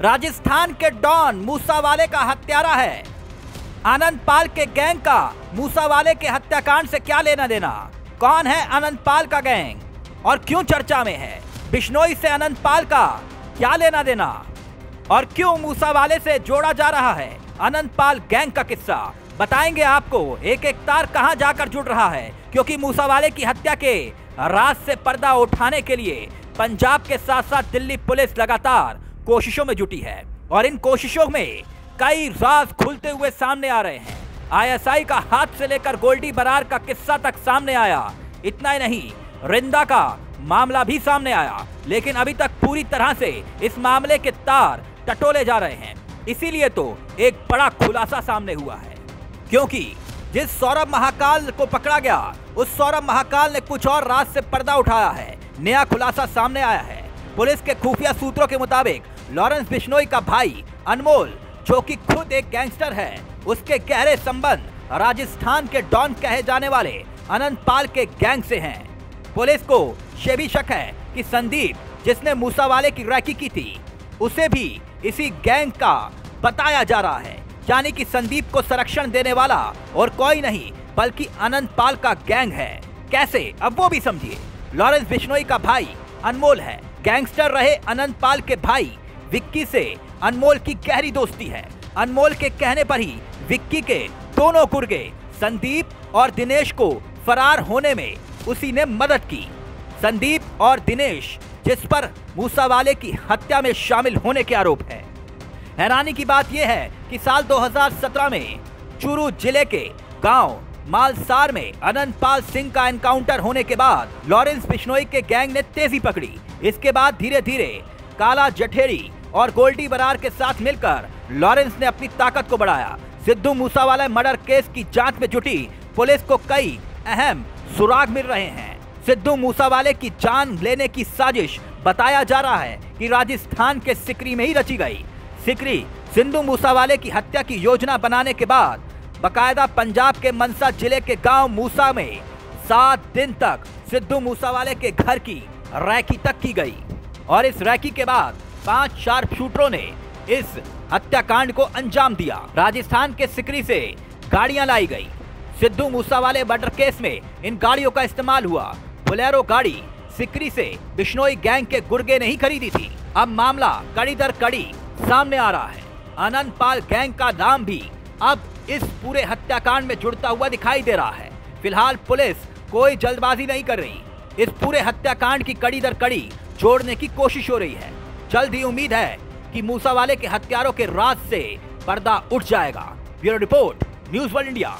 राजस्थान के डॉन मूसावाले का हत्यारा है। आनंद पाल के गैंग का मूसावाले के हत्याकांड से क्या लेना देना? कौन है आनंद पाल का गैंग? और क्यों चर्चा में है? बिश्नोई से आनंद पाल का क्या लेना देना? और क्यों मूसावाले से जोड़ा जा रहा है अनंत पाल गैंग का किस्सा? बताएँगे आपको एक एक तार कहाँ जाकर जुड़ रहा है? क्योंकि मूसावाले की हत्या के राज से पर्दा उठाने के लिए पंजाब के साथ साथ दिल्ली पुलिस लगातार कोशिशों में जुटी है और इन कोशिशों में कई राज खुलते हुए सामने आ रहे हैं। आईएसआई का हाथ से लेकर गोल्डी बरार का किस्सा तक सामने आया। इतना ही नहीं, रिंदा का मामला भी सामने आया। लेकिन अभी तक पूरी तरह से इस मामले के तार टटोले जा रहे हैं। इसीलिए तो एक बड़ा खुलासा सामने हुआ है। क्योंकि जिस सौरभ महाकाल को पकड़ा गया, उस सौरभ महाकाल ने कुछ और राज से पर्दा उठाया है। नया खुलासा सामने आया है। पुलिस के खुफिया सूत्रों के मुताबिक लॉरेंस बिश्नोई का भाई अनमोल, जो कि खुद एक गैंगस्टर है, उसके गहरे संबंध राजस्थान के डॉन कहे जाने वाले अनंत पाल के गैंग से हैं। पुलिस को ये भी शक है कि संदीप, जिसने मूसावाले की रैकी की थी, उसे भी इसी गैंग का बताया जा रहा है। यानी कि संदीप को संरक्षण देने वाला और कोई नहीं, बल्कि अनंत पाल का गैंग है। कैसे? अब वो भी समझिए। लॉरेंस बिश्नोई का भाई अनमोल है। गैंगस्टर रहे अनंत पाल के भाई विक्की से अनमोल की गहरी दोस्ती है। अनमोल के कहने पर ही विक्की के दोनों कुर्गे, संदीप और दिनेश को फरार होने में उसी ने मदद की। संदीप और दिनेश, जिस पर मूसावाले की हत्या में शामिल होने के आरोप है। हैरानी की बात यह है कि साल 2017 में चूरू ज़िले के गाँव मालसार में अनंत पाल सिंह का एनकाउंटर होने के बाद लॉरेंस बिश्नोई के गैंग ने तेज़ी पकड़ी। इसके बाद धीरे धीरे काला जठेरी और गोल्डी बरार के साथ मिलकर लॉरेंस ने अपनी ताकत को बढ़ाया। सिद्धू मूसावाला मर्डर केस की जाँच में जुटी। पुलिस को कई अहम सुराग मिल रहे हैं। सिद्धू मूसावाले की जान लेने की साजिश बताया जा रहा है कि राजस्थान के सिकरी में ही रची गई। सिकरी सिंधु मूसावाले की हत्या की योजना बनाने के बाद बकायदा पंजाब के मनसा ज़िले के गाँव मूसा में सात दिन तक सिद्धू मूसावाले के घर की रैकी तक की गई। और इस रैकी के बाद पाँच शार्प शूटरों ने इस हत्याकांड को अंजाम दिया। राजस्थान के सिकरी से गाड़ियाँ लाई गई। सिद्धू मूसावाले मर्डर केस में इन गाड़ियों का इस्तेमाल हुआ। बुलेरो गाड़ी सिकरी से बिश्नोई गैंग के गुर्गे नहीं खरीदी थी। अब मामला कड़ी दर कड़ी सामने आ रहा है। अनंत पाल गैंग का नाम भी अब इस पूरे हत्याकांड में जुड़ता हुआ दिखाई दे रहा है। फ़िलहाल पुलिस कोई जल्दबाजी नहीं कर रही। इस पूरे हत्याकांड की कड़ी दर कड़ी जोड़ने की कोशिश हो रही है। जल्द ही उम्मीद है कि मूसा वाले के हत्यारों के राज से पर्दा उठ जाएगा। Bureau report, news world India.